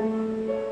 Música